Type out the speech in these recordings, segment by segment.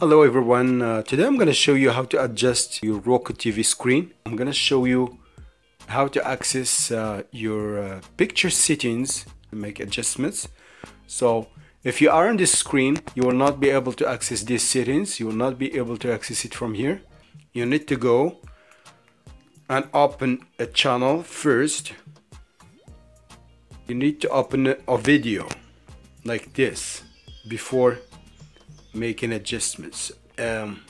Hello everyone, uh, today I'm going to show you how to adjust your Roku TV screen. I'm going to show you how to access uh, your uh, picture settings and make adjustments. So if you are on this screen, you will not be able to access these settings. You will not be able to access it from here. You need to go and open a channel first. You need to open a video like this before making adjustments. Um,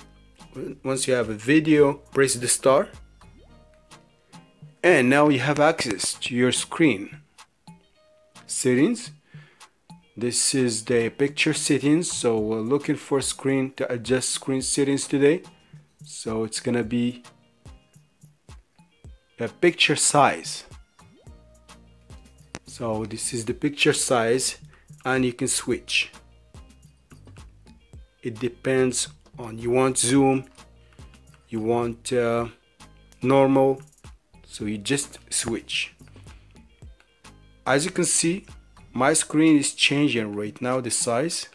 once you have a video press the star. And now you have access to your screen. Settings. This is the picture settings. So we're looking for screen to adjust screen settings today. So it's gonna be a picture size. So this is the picture size and you can switch it depends on you want zoom you want uh, normal so you just switch. As you can see my screen is changing right now the size.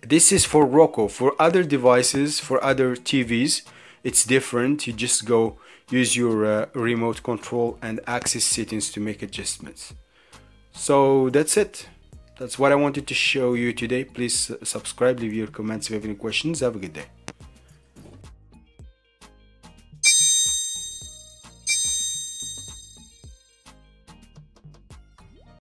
This is for Roku for other devices for other TVs it's different. You just go use your uh, remote control and access settings to make adjustments. So that's it. That's what I wanted to show you today. Please uh, subscribe leave your comments if you have any questions. Have a good day